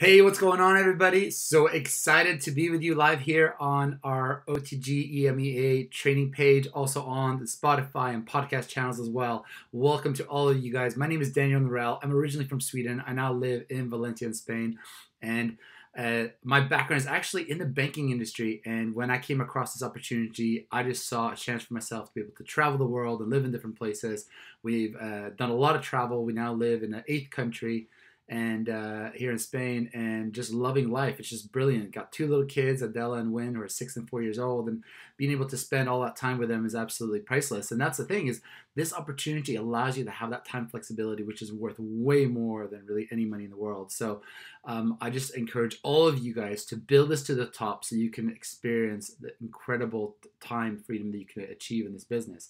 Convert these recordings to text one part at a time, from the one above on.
Hey, what's going on, everybody? So excited to be with you live here on our OTG EMEA training page, also on the Spotify and podcast channels as well. Welcome to all of you guys. My name is Daniel Norell. I'm originally from Sweden. I now live in Valencia, in Spain, and uh, my background is actually in the banking industry. And when I came across this opportunity, I just saw a chance for myself to be able to travel the world and live in different places. We've uh, done a lot of travel. We now live in an eighth country and uh, here in Spain, and just loving life. It's just brilliant. Got two little kids, Adela and Win, who are six and four years old, and being able to spend all that time with them is absolutely priceless. And that's the thing is, this opportunity allows you to have that time flexibility, which is worth way more than really any money in the world. So, um, I just encourage all of you guys to build this to the top, so you can experience the incredible time freedom that you can achieve in this business.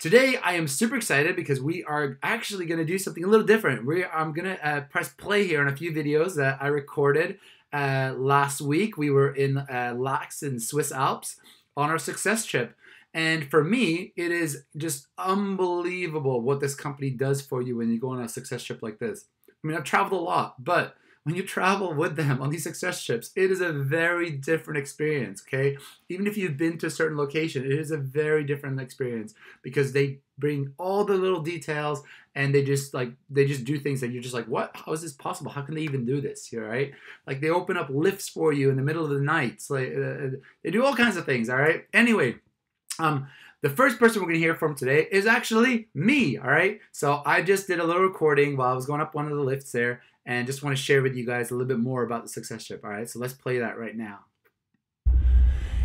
Today, I am super excited because we are actually going to do something a little different. We, I'm going to uh, press play here on a few videos that I recorded uh, last week. We were in uh, Laax in Swiss Alps on our success trip. And for me, it is just unbelievable what this company does for you when you go on a success trip like this. I mean, I've traveled a lot, but when you travel with them on these success trips, it is a very different experience, okay? Even if you've been to a certain location, it is a very different experience because they bring all the little details and they just like they just do things that you're just like, "What? How is this possible? How can they even do this?" All right? Like they open up lifts for you in the middle of the night. Like uh, they do all kinds of things, all right? Anyway, um the first person we're going to hear from today is actually me, all right? So I just did a little recording while I was going up one of the lifts there and just want to share with you guys a little bit more about the success trip. All right, so let's play that right now.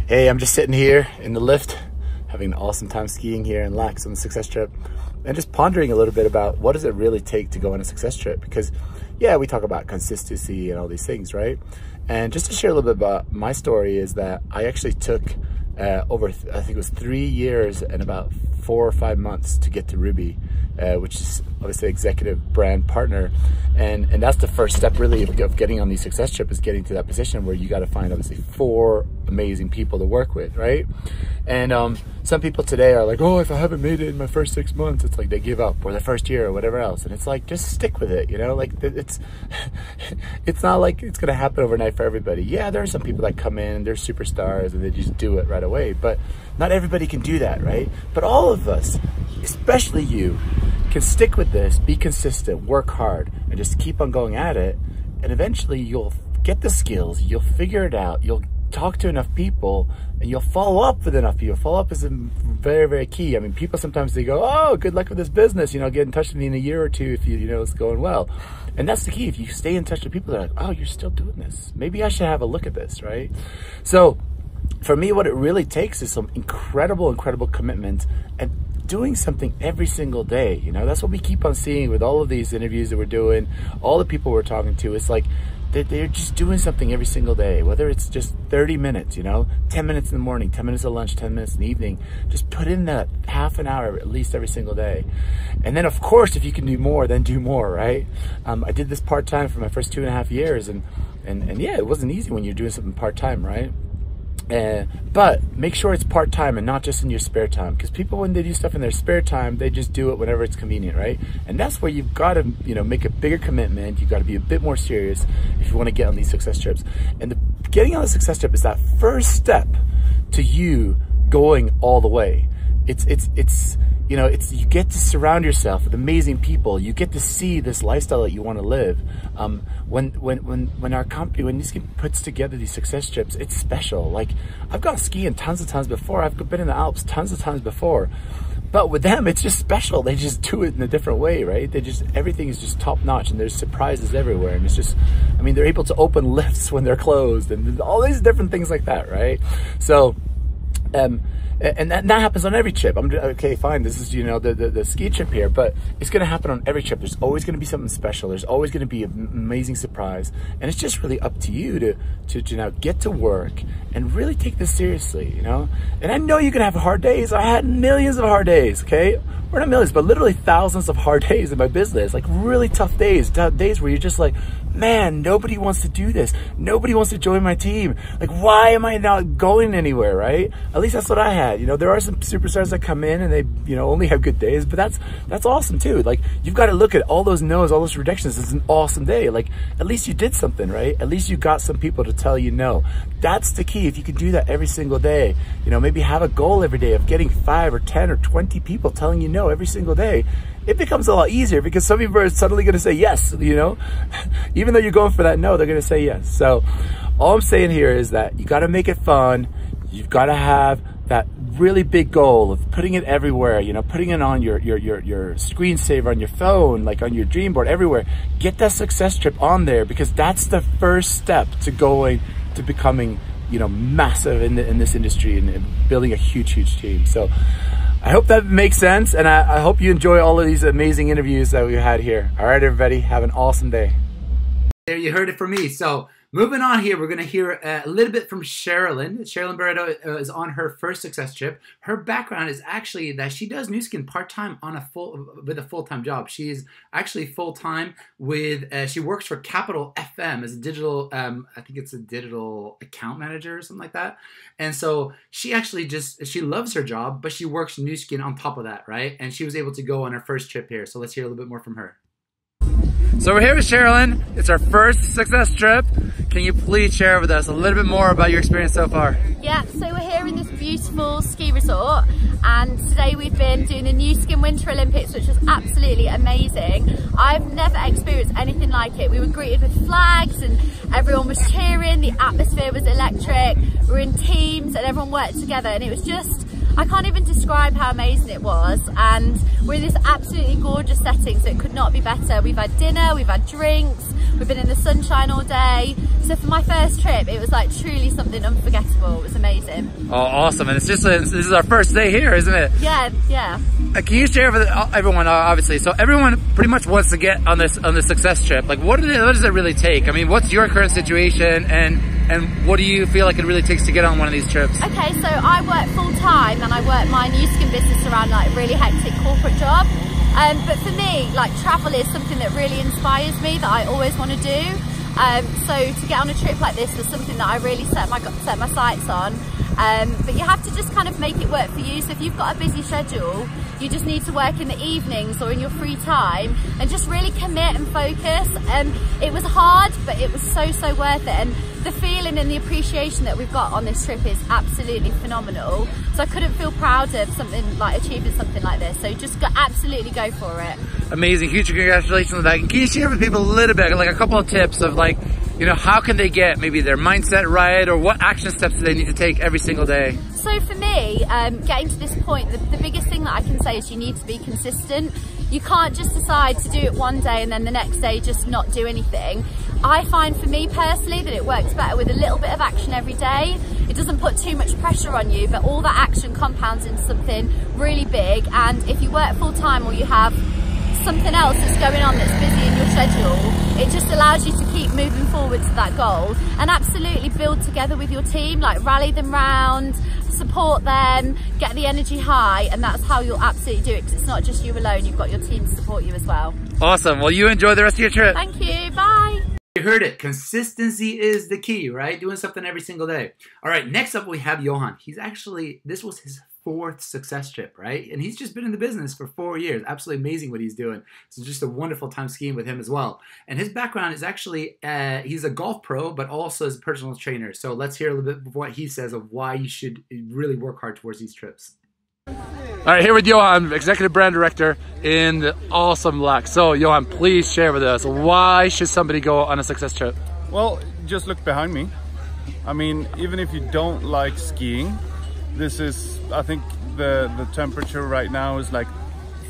Hey, I'm just sitting here in the lift, having an awesome time skiing here in Laax on the success trip, and just pondering a little bit about what does it really take to go on a success trip? Because, yeah, we talk about consistency and all these things, right? And just to share a little bit about my story is that I actually took uh, over, th- I think it was three years and about four or five months to get to Ruby, uh, which is obviously executive brand partner. And, and that's the first step really of, of getting on the success trip is getting to that position where you got to find obviously four amazing people to work with, right? And um, some people today are like, oh, if I haven't made it in my first six months, it's like they give up or the first year or whatever else. And it's like, just stick with it, you know, like it's, it's not like it's to happen overnight for everybody. Yeah, there are some people that come in and they're superstars and they just do it right away, but not everybody can do that, right? But all of us, especially you, can stick with this, be consistent, work hard, and just keep on going at it. And eventually you'll get the skills, you'll figure it out, you'll talk to enough people, and you'll follow up with enough people. Follow up is very, very key. I mean, people sometimes they go, "Oh, good luck with this business." You know, get in touch with me in a year or two if you you know it's going well. And that's the key. If you stay in touch with people, they're like, "Oh, you're still doing this. Maybe I should have a look at this." Right? So for me, what it really takes is some incredible, incredible commitment and doing something every single day. You know, that's what we keep on seeing with all of these interviews that we're doing, all the people we're talking to. It's like they're, just doing something every single day, whether it's just 30 minutes, you know, 10 minutes in the morning, 10 minutes at lunch, 10 minutes in the evening. Just put in that half an hour at least every single day. And then, of course, if you can do more, then do more, right? Um, I did this part time for my first two and a half years, and, and, and yeah, it wasn't easy when you're doing something part time, right? Uh, but make sure it's part time and not just in your spare time. Because people, when they do stuff in their spare time, they just do it whenever it's convenient, right? And that's where you've got to, you know, make a bigger commitment. You've got to be a bit more serious if you want to get on these success trips. And the, getting on a success trip is that first step to you going all the way. It's it's it's you know, it's you get to surround yourself with amazing people. You get to see this lifestyle that you want to live. Um, when when when when our company when this puts together these success trips, it's special. Like I've gone skiing tons of times before. I've been in the Alps tons of times before. But with them, it's just special. They just do it in a different way, right? They just everything is just top notch, and there's surprises everywhere. And it's just, I mean, they're able to open lifts when they're closed, and all these different things like that, right? So, um, and that, happens on every trip. I'm okay, fine. This is you know the, the, the ski trip here, but it's going to happen on every trip. There's always going to be something special. There's always going to be an amazing surprise, and it's just really up to you to, to now get to work and really take this seriously. You know, and I know going to have hard days. I had millions of hard days. Okay, or not millions, but literally thousands of hard days in my business. Like really tough days, days where you're just like, man, nobody wants to do this. Nobody wants to join my team. Like, why am I not going anywhere, right? At least that's what I had. You know, there are some superstars that come in and they, you know, only have good days, but that's, that's awesome too. Like, you've got to look at all those no's, all those rejections. It's an awesome day. Like, at least you did something, right? At least you got some people to tell you no. That's the key. If you can do that every single day, you know, maybe have a goal every day of getting five or 10 or 20 people telling you no every single day it becomes a lot easier because some people are suddenly going to say yes, you know? Even though you're going for that no, they're going to say yes. So all I'm saying here is that you got to make it fun. You've got to have that really big goal of putting it everywhere, you know, putting it on your, your, your, your screensaver on your phone, like on your dream board, everywhere. Get that success trip on there because that's the first step to going to becoming, you know, massive in, the, in this industry and, and building a huge, huge team. So I hope that makes sense, and I, I hope you enjoy all of these amazing interviews that we had here. All right, everybody, have an awesome day. There you heard it from me. So Moving on here, we're going to hear a little bit from Sherilyn. Sherilyn Barreto uh, is on her first success trip. Her background is actually that she does Nu Skin part time on a full with a full time job. She is actually full time with. Uh, she works for Capital FM as a digital. Um, I think it's a digital account manager or something like that. And so she actually just she loves her job, but she works Nu Skin on top of that, right? And she was able to go on her first trip here. So let's hear a little bit more from her. So we're here with Sherilyn. It's our first success trip. Can you please share with us a little bit more about your experience so far? Yeah, so we're here in this beautiful ski resort and today we've been doing the Nu Skin Winter Olympics which was absolutely amazing. I've never experienced anything like it. We were greeted with flags and everyone was cheering, the atmosphere was electric, we were in teams and everyone worked together and it was just I can't even describe how amazing it was and we're in this absolutely gorgeous setting so it could not be better. We've had dinner, we've had drinks, we've been in the sunshine all day. So for my first trip it was like truly something unforgettable. It was amazing. Oh awesome and it's just this is our first day here isn't it? Yeah, yeah. Uh, can you share with everyone uh, obviously so everyone pretty much wants to get on this on the success trip like what, it, what does it really take? I mean what's your current situation and and what do you feel like it really takes to get on one of these trips? Okay, so I work full time and I work my Nu Skin business around like a really hectic corporate job. Um, but for me, like travel is something that really inspires me that I always want to do. Um, so to get on a trip like this was something that I really set my set my sights on. Um, but you have to just kind of make it work for you. So if you've got a busy schedule, you just need to work in the evenings or in your free time and just really commit and focus. And um, it was hard, but it was so, so worth it. And the feeling and the appreciation that we've got on this trip is absolutely phenomenal. So I couldn't feel prouder of something like achieving something like this. So just go, absolutely go for it. Amazing. Huge congratulations on that. And can you share with people a little bit, like a couple of tips of like, you know, how can they get maybe their mindset right or what action steps do they need to take every single day? So for me, um, getting to this point, the, the biggest thing that I can say is you need to be consistent. You can't just decide to do it one day and then the next day just not do anything. I find for me personally that it works better with a little bit of action every day. It doesn't put too much pressure on you, but all that action compounds into something really big. And if you work full time or you have something else that's going on that's busy in your schedule, it just allows you to moving forward to that goal and absolutely build together with your team, like rally them round, support them, get the energy high, and that's how you'll absolutely do it because it's not just you alone, you've got your team to support you as well. Awesome. Well, you enjoy the rest of your trip. Thank you. Bye. You heard it. Consistency is the key, right? Doing something every single day. All right, next up we have Johan. He's actually, this was his fourth success trip, right? And he's just been in the business for four years. Absolutely amazing what he's doing. So just a wonderful time skiing with him as well. And his background is actually uh, he's a golf pro, but also as a personal trainer. So let's hear a little bit of what he says of why you should really work hard towards these trips. All right, here with Johan, Executive Brand Director in the awesome Laax. So, Johan, please share with us why should somebody go on a success trip? Well, just look behind me. I mean, even if you don't like skiing, this is, I think the, the temperature right now is like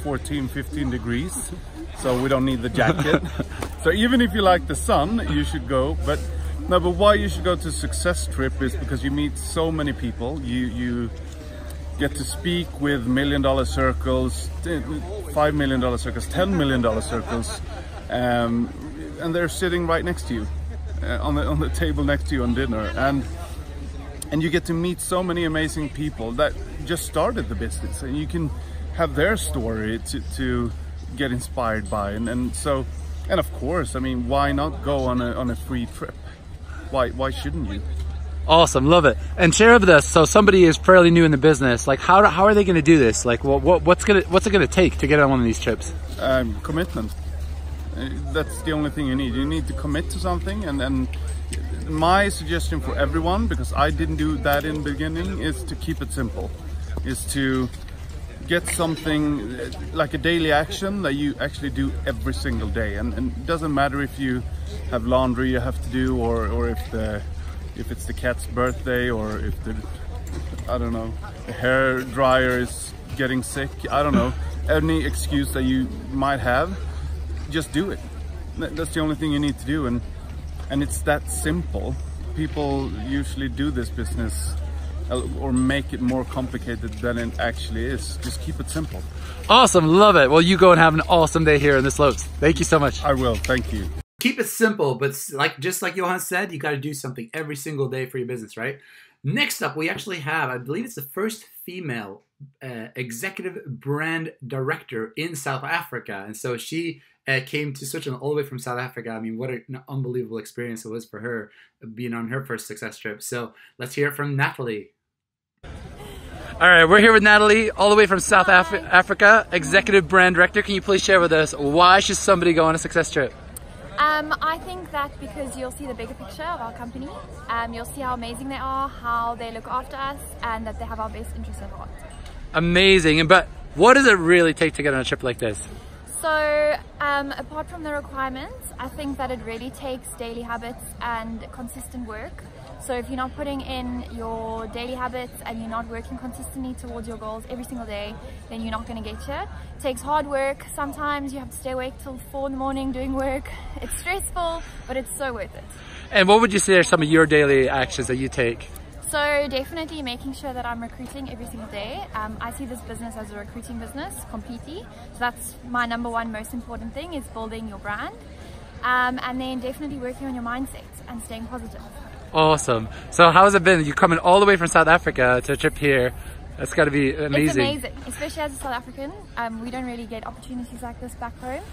14, 15 degrees. So we don't need the jacket. so even if you like the sun, you should go. But no, but why you should go to Success Trip is because you meet so many people. You, you get to speak with million dollar circles, five million dollar circles, ten million dollar circles, um, and they're sitting right next to you uh, on the on the table next to you on dinner, and and you get to meet so many amazing people that just started the business and you can have their story to, to get inspired by and, and so And of course, I mean, why not go on a on a free trip? Why why shouldn't you? Awesome, love it. And share with us. So somebody is fairly new in the business. Like, how how are they going to do this? Like, what, what what's gonna what's it going to take to get on one of these trips? Um, commitment. Uh, That's the only thing you need. You need to commit to something, and then my suggestion for everyone, because I didn't do that in the beginning, is to keep it simple. Is to get something like a daily action that you actually do every single day, and, and it doesn't matter if you have laundry you have to do, or or if the if it's the cat's birthday, or if the I don't know, the hair dryer is getting sick. I don't know. Any excuse that you might have, just do it. That's the only thing you need to do, and and it's that simple. People usually do this business uh, or make it more complicated than it actually is. Just keep it simple. Awesome, love it. Well, you go and have an awesome day here in the slopes. Thank you so much. I will. Thank you. keep it simple, but like just like Johan said, you got to do something every single day for your business, right? Next up, we actually have, I believe it's the first female uh, executive brand director in South Africa, and so she uh, came to Switzerland all the way from South Africa. I mean, what an unbelievable experience it was for her being on her first success trip. So let's hear it from Natalie. All right, we're here with Natalie, all the way from South Af- Africa, executive brand director. Can you please share with us why should somebody go on a success trip? Um, I think that because you'll see the bigger picture of our company, um, you'll see how amazing they are, how they look after us, and that they have our best interests at heart. Amazing. And but what does it really take to get on a trip like this? So, um, apart from the requirements, I think that it really takes daily habits and consistent work. So, if you're not putting in your daily habits and you're not working consistently towards your goals every single day, then you're not going to get here. It takes hard work. Sometimes you have to stay awake till four in the morning doing work. It's stressful, but it's so worth it. And what would you say are some of your daily actions that you take? So definitely making sure that I'm recruiting every single day. Um, I see this business as a recruiting business completely. So that's my number one most important thing is building your brand. Um, and then definitely working on your mindset and staying positive. Awesome. So how has it been? You're coming all the way from South Africa to a trip here. That's got to be amazing. It's amazing, especially as a South African. Um, we don't really get opportunities like this back home.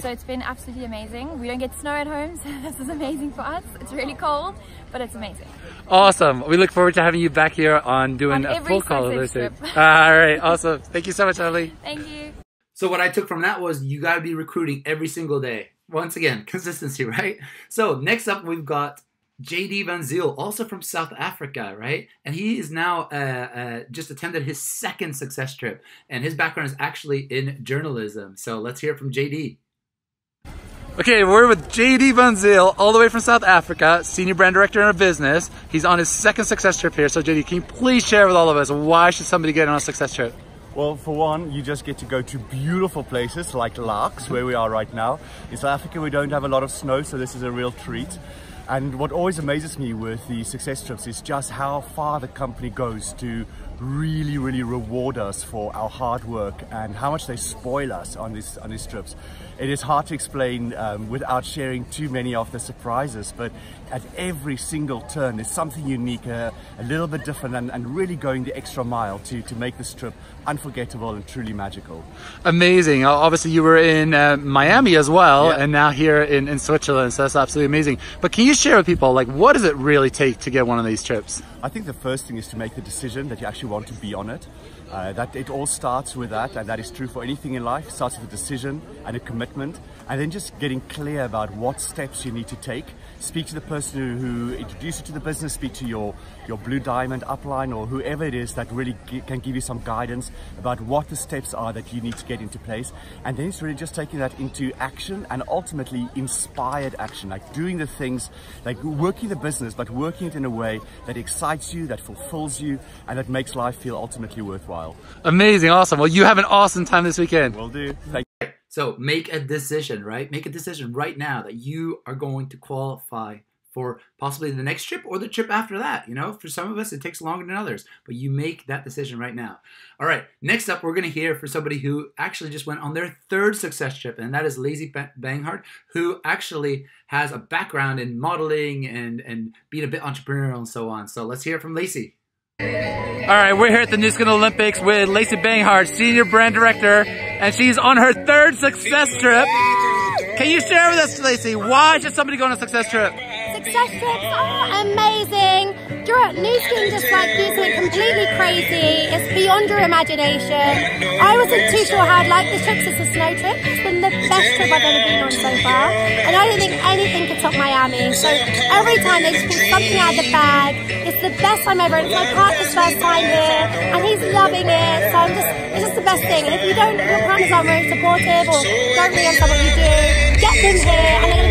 So it's been absolutely amazing. We don't get snow at home, so this is amazing for us. It's really cold, but it's amazing. Awesome. We look forward to having you back here on doing On a full call. of this. trip. All right. Awesome. Thank you so much, Natalie. Thank you. So what I took from that was you got to be recruiting every single day. Once again, consistency, right? So next up, we've got JD Van Zyl, also from South Africa, right? And he is now uh, uh, just attended his second success trip, and his background is actually in journalism. So let's hear it from JD. Okay, we're with JD Van Zyl, all the way from South Africa, senior brand director in our business. He's on his second success trip here. So, JD, can you please share with all of us why should somebody get on a success trip? Well, for one, you just get to go to beautiful places like Laax, where we are right now. In South Africa, we don't have a lot of snow, so this is a real treat. And what always amazes me with the success trips is just how far the company goes to really, really reward us for our hard work and how much they spoil us on these on these trips. It is hard to explain um, without sharing too many of the surprises, but at every single turn there's something unique, uh, a little bit different, and, and really going the extra mile to, to make this trip unforgettable and truly magical. Amazing. Obviously, you were in uh, Miami as well, Yeah. and now here in, in Switzerland. So that's absolutely amazing. But can you share with people, like, what does it really take to get one of these trips? I think the first thing is to make the decision that you actually want to be on it. Uh, that it all starts with that, and that is true for anything in life. It starts with a decision and a commitment, and then just getting clear about what steps you need to take. Speak to the person who, who introduced you to the business. Speak to your your Blue Diamond upline or whoever it is that really can give you some guidance about what the steps are that you need to get into place. And then it's really just taking that into action and ultimately inspired action, like doing the things, like working the business, but working it in a way that excites you, that fulfills you, and that makes life feel ultimately worthwhile. Amazing. Awesome. Well, you have an awesome time this weekend. Will do. Thank So make a decision, right? Make a decision right now that you are going to qualify for possibly the next trip or the trip after that. You know, for some of us, it takes longer than others, but you make that decision right now. All right, next up, we're going to hear from somebody who actually just went on their third success trip, and that is Lazy Ba- Banghart, who actually has a background in modeling and, and being a bit entrepreneurial and so on. So let's hear from Lacey. All right, we're here at the Nu Skin Olympics with Lacey Banghart, Senior Brand Director, and she's on her third success trip. Can you share with us, Lacey, why should somebody go on a success trip? Success trips are amazing. Your Nu Skin just like do something completely crazy. It's beyond your imagination. I wasn't too sure how I'd like this trip it's a snow trip. It's been the best trip I've ever been on so far. And I don't think anything could top Miami. So every time they just pull something out of the bag. It's the best time ever. It's my partner's first time here and he's loving it. So I'm just, it's just the best thing. And if you don't, your partners aren't very supportive or don't really understand what you do, get them here and they're going to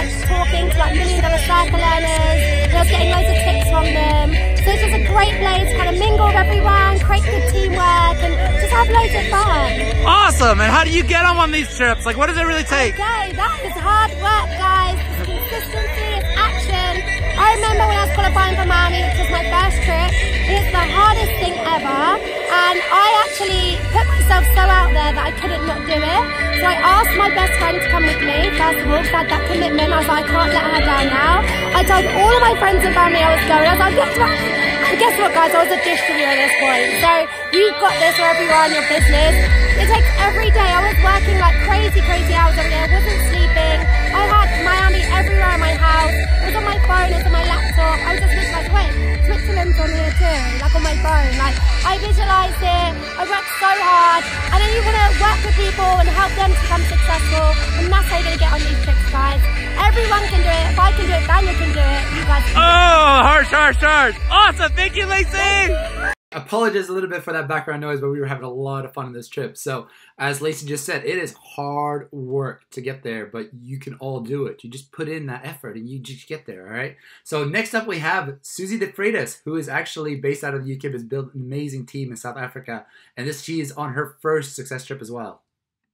like talking to like million dollar circle earners and I was getting loads of tips from them. So it's just a great place to kind of mingle with everyone, create good teamwork and just have loads of fun. Awesome. And how do you get on one of these trips? Like, what does it really take? Okay, that is hard work, guys. It's consistency, it's action. I remember when I was qualifying for Miami, which was my first trip. It's the hardest thing ever, and I actually put myself so out there that I couldn't not do it. So I asked my best friend to come with me, first of all, because I had that commitment. I was like, I can't let her down now. I told all of my friends and family I was going. I was like, guess what? And guess what, guys? I was a distributor at this point. So you've got this wherever you are in your business. It takes every day. I was working like crazy, crazy hours every day. I wasn't sleeping. I had Miami everywhere in my house. It was on my phone, it was on my laptop. I was just looking like, wait, Switzerland's on here too, like on my phone. Like I visualized it. I worked so hard. And then you want to work with people and help them to become successful. And that's how you're going to get on these trips, guys. Everyone can do it. If I can do it, Daniel can do it. You guys can do it. Oh, harsh, harsh, harsh. Awesome. Thank you, Lacey. Apologize a little bit for that background noise, but we were having a lot of fun on this trip. So, as Lacey just said, it is hard work to get there, but you can all do it. You just put in that effort and you just get there, all right? So, next up, we have Susie De Freitas, who is actually based out of the UK, has built an amazing team in South Africa. And this, she is on her first success trip as well.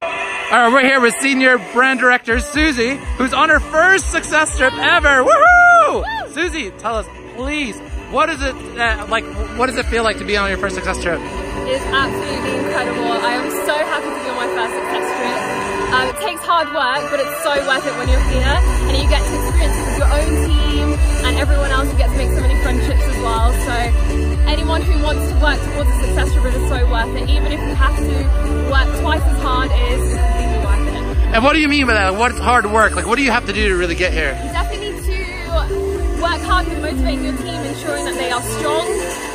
All right, we're here with Senior Brand Director Susie, who's on her first success trip ever. Woohoo! Susie, tell us, please, what is it uh, like? What does it feel like to be on your first success trip? It's absolutely incredible. I am so happy to be on my first success trip. Um, it takes hard work, but it's so worth it when you're here and you get to experience it with your own team and everyone else. You get to make so many friendships as well. So anyone who wants to work towards a success trip, it is so worth it. Even if you have to work twice as hard, it is completely worth it. And what do you mean by that? What's hard work? Like, what do you have to do to really get here? You definitely need to work hard with motivating your team, ensuring that they are strong.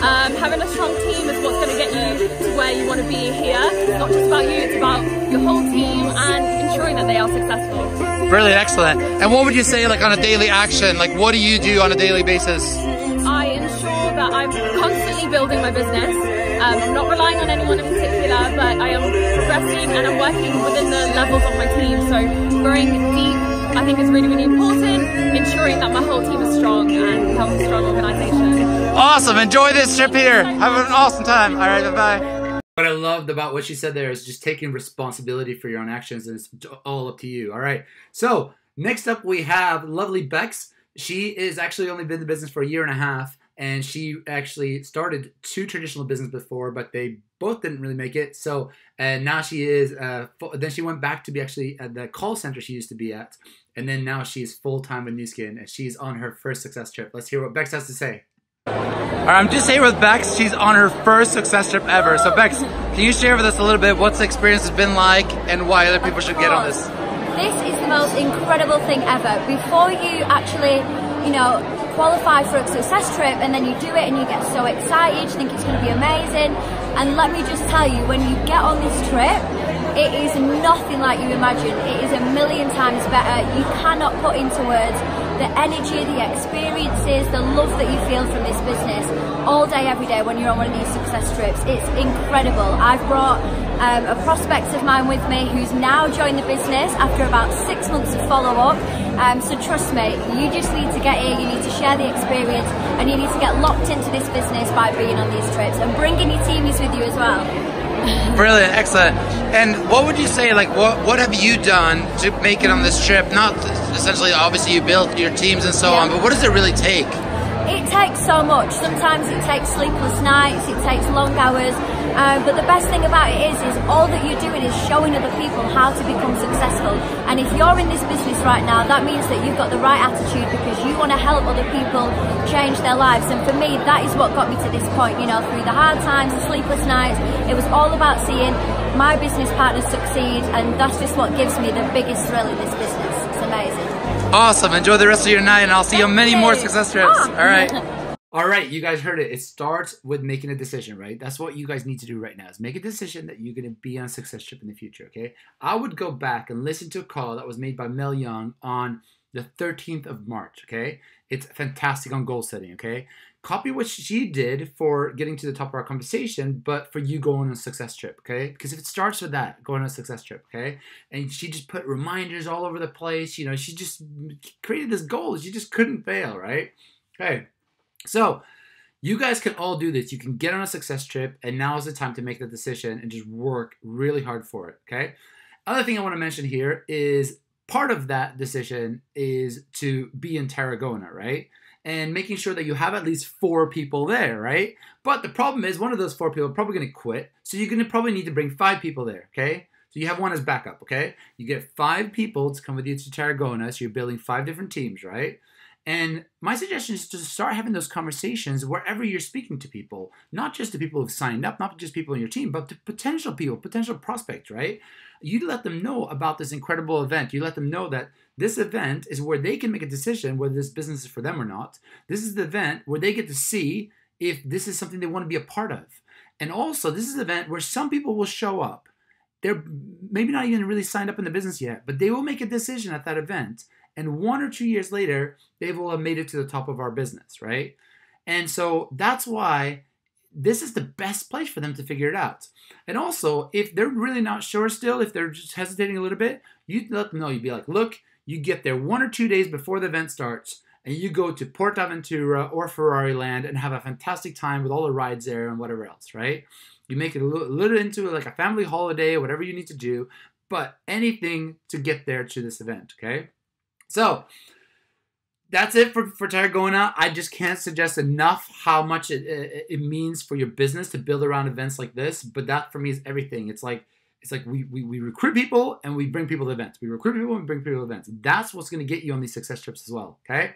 Um, having a strong team is what's going to get you to where you want to be here. It's not just about you, it's about your whole team and ensuring that they are successful. Brilliant, excellent. And what would you say, like, on a daily action? Like, what do you do on a daily basis? I ensure that I'm constantly building my business. Um, I'm not relying on anyone in particular, but I am progressing and I'm working within the levels of my team. So growing deep, I think is really, really important. Ensuring that my whole team is strong and we have a strong organisation. Awesome. Enjoy this trip here. Have an awesome time. All right, bye bye. What I loved about what she said there is just taking responsibility for your own actions, and it's all up to you. All right. So next up, we have lovely Bex. She is actually only been in the business for a year and a half, and she actually started two traditional business before, but they both didn't really make it. So and now she is. Uh, then she went back to be actually at the call center she used to be at, and then now she's full time with Nu Skin, and she's on her first success trip. Let's hear what Bex has to say. All right, I'm just here with Bex. She's on her first success trip ever. So, Bex, can you share with us a little bit what the experience has been like and why other people should get on this? This is the most incredible thing ever. Before you actually, you know, qualify for a success trip and then you do it and you get so excited, you think it's going to be amazing. And let me just tell you, when you get on this trip, it is nothing like you imagine. It is a million times better. You cannot put into words the energy, the experiences, the love that you feel from this business all day, every day when you're on one of these success trips. It's incredible. I've brought um, a prospect of mine with me who's now joined the business after about six months of follow up. Um, so trust me, you just need to get here, you need to share the experience, and you need to get locked into this business by being on these trips and bringing your teamies with you as well. Brilliant, excellent. And what would you say, like, what what have you done to make it on this trip? Not essentially, obviously, you built your teams and so Yeah. on, but what does it really take? it takes so much. Sometimes it takes sleepless nights, it takes long hours. Um, but the best thing about it is, is all that you're doing is showing other people how to become successful. And if you're in this business right now, that means that you've got the right attitude because you want to help other people change their lives. And for me, that is what got me to this point. You know, through the hard times, the sleepless nights, it was all about seeing my business partners succeed, and that's just what gives me the biggest thrill in this business. It's amazing. Awesome. Enjoy the rest of your night, and I'll see you on many more success trips. Ah. All right. All right, you guys heard it. It starts with making a decision, right? That's what you guys need to do right now is make a decision that you're going to be on a success trip in the future, okay? I would go back and listen to a call that was made by Mel Young on the 13th of March, okay? It's fantastic on goal setting, okay? Copy what she did for getting to the top of our conversation, but for you going on a success trip, okay? Because if it starts with that, going on a success trip, okay? And she just put reminders all over the place, you know, she just created this goal. She just couldn't fail, right? Okay. So, you guys can all do this. You can get on a success trip, and now is the time to make the decision and just work really hard for it. Okay. Other thing I want to mention here is part of that decision is to be in Tarragona, right? And making sure that you have at least four people there, right? But the problem is one of those four people are probably going to quit. So you're going to probably need to bring five people there, okay? So you have one as backup, okay? You get five people to come with you to Tarragona. So you're building five different teams, right? And my suggestion is to start having those conversations wherever you're speaking to people, not just the people who've signed up, not just people in your team, but to potential people, potential prospects, right? You let them know about this incredible event. You let them know that this event is where they can make a decision whether this business is for them or not. This is the event where they get to see if this is something they want to be a part of. And also, this is an event where some people will show up. They're maybe not even really signed up in the business yet, but they will make a decision at that event and one or two years later, they will have made it to the top of our business, right? And so that's why this is the best place for them to figure it out. And also, if they're really not sure still, if they're just hesitating a little bit, you let them know. You'd be like, look, you get there one or two days before the event starts, and you go to Portaventura or Ferrari Land and have a fantastic time with all the rides there and whatever else, right? You make it a little, a little into like a family holiday, whatever you need to do, but anything to get there to this event, okay? So that's it for, for Tarragona. I just can't suggest enough how much it, it, it means for your business to build around events like this. But that for me is everything. It's like it's like we, we, we recruit people and we bring people to events. We recruit people and bring people to events. That's what's going to get you on these success trips as well. Okay.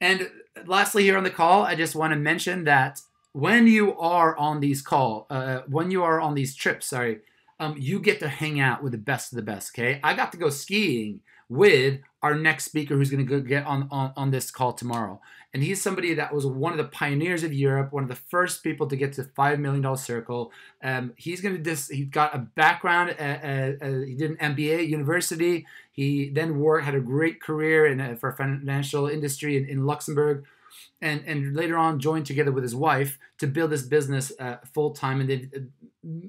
And lastly, here on the call, I just want to mention that when you are on these call, uh, when you are on these trips, sorry, um, you get to hang out with the best of the best. Okay. I got to go skiing with our next speaker who's going to get on, on, on this call tomorrow. And he's somebody that was one of the pioneers of Europe, one of the first people to get to $5 million circle. Um, he's going to this, he's got a background, uh, uh, he did an MBA at university. He then worked, had a great career in, uh, for financial industry in, in Luxembourg. And, and later on joined together with his wife to build this business uh, full time and they've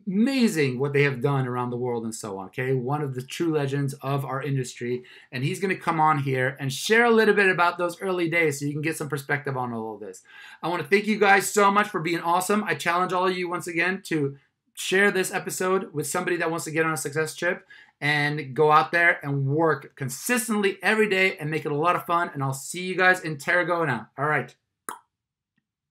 amazing what they have done around the world and so on. Okay, one of the true legends of our industry, and he's going to come on here and share a little bit about those early days so you can get some perspective on all of this. I want to thank you guys so much for being awesome. I challenge all of you once again to share this episode with somebody that wants to get on a success trip and go out there and work consistently every day and make it a lot of fun. And I'll see you guys in Tarragona. All right.